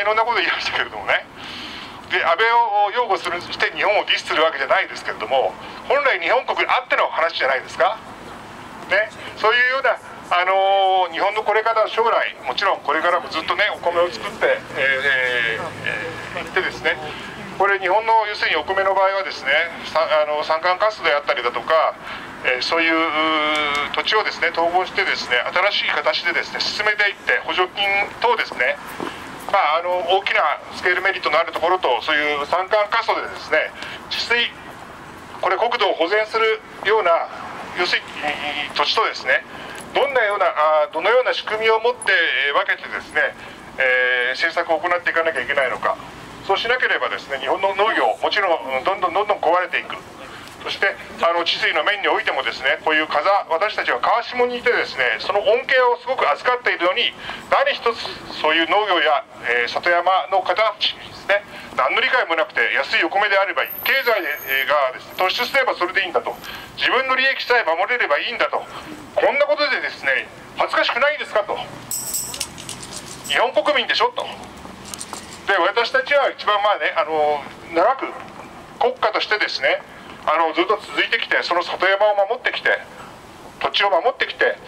いろんなこと言いましたけれどもね。で安倍を擁護するして日本をディスするわけじゃないですけれども本来日本国あっての話じゃないですか、ね、そういうようなあのー、日本のこれから将来もちろんこれからもずっとねお米を作って、えーえー、いってですねこれ日本の要するにお米の場合はですねあの産官活動であったりだとか、えー、そういう土地をですね統合してですね新しい形でですね進めていって補助金等ですねまあ、あの大きなスケールメリットのあるところとそういう産官過疎でですね治水これ国土を保全するような要するに土地とですねどんなようなあどのような仕組みを持って分けてですね、えー、政策を行っていかなきゃいけないのか。そうしなければですね日本の農業もちろんどんどんどんどん壊れていく。そしてあの治水の面においてもですねこういう風私たちは川下にいてですねその恩恵をすごく扱っているのに何一つそういう農業や、えー、里山の方たちにですね何の理解もなくて安いお米であればいい。経済がです、ね、突出すればそれでいいんだと。自分の利益さえ守れればいいんだと。こんなことでですね恥ずかしくないですかと。日本国民でしょと。で私たちは一番まあねあの長く国家としてですねあのずっと続いてきてその里山を守ってきて土地を守ってきて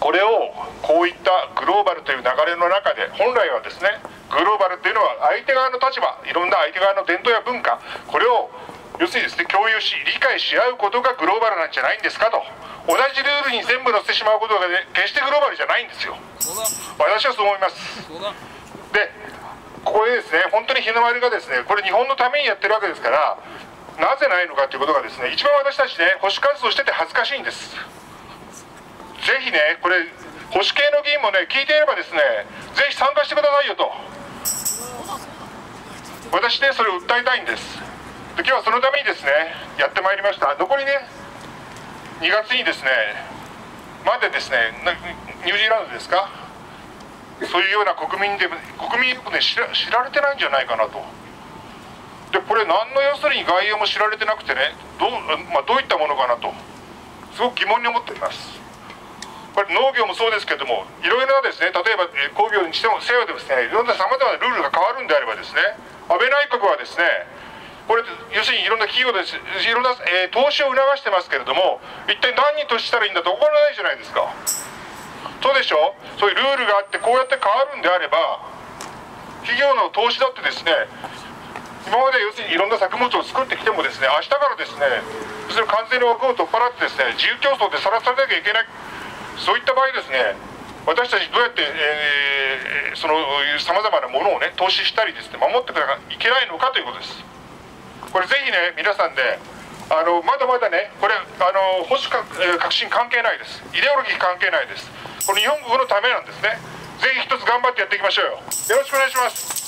これをこういったグローバルという流れの中で本来はですねグローバルっていうのは相手側の立場いろんな相手側の伝統や文化これを要するにですね共有し理解し合うことがグローバルなんじゃないんですかと同じルールに全部載せてしまうことが、ね、決してグローバルじゃないんですよ。私はそう思います。でここでですね本当に日の丸がですねこれ日本のためにやってるわけですからなぜないのかということがですね一番私たちね保守活動してて恥ずかしいんです。ぜひねこれ保守系の議員もね聞いていればですねぜひ参加してくださいよと。私ねそれを訴えたいんです。で今日はそのためにですねやってまいりました。残りね2月にですねまでですねニュージーランドですか？そういうような国民で国民よくね知ら知られてないんじゃないかなと。でこれ何の要するに概要も知られてなくてねどう,、まあ、どういったものかなとすごく疑問に思っています。これ農業もそうですけどもいろいろなですね例えば工業にしてもせよでもですねいろんなさまざまなルールが変わるんであればですね安倍内閣はですねこれ要するにいろんな企業ですいろんな、えー、投資を促してますけれども一体何に投資したらいいんだと怒らないじゃないですか。そうでしょ？そういうルールがあってこうやって変わるんであれば企業の投資だってですね今まで要するにいろんな作物を作ってきてもですね明日からですね要するに完全に枠を取っ払ってですね自由競争でさらされなきゃいけない。そういった場合ですね私たちどうやって、えー、そのさまざまなものをね投資したりですね守っていかなきゃいけないのかということです。これぜひね皆さんであのまだまだねこれあの保守革新関係ないです。イデオロギー関係ないです。この日本国のためなんですね。ぜひ一つ頑張ってやっていきましょうよ。よろしくお願いします。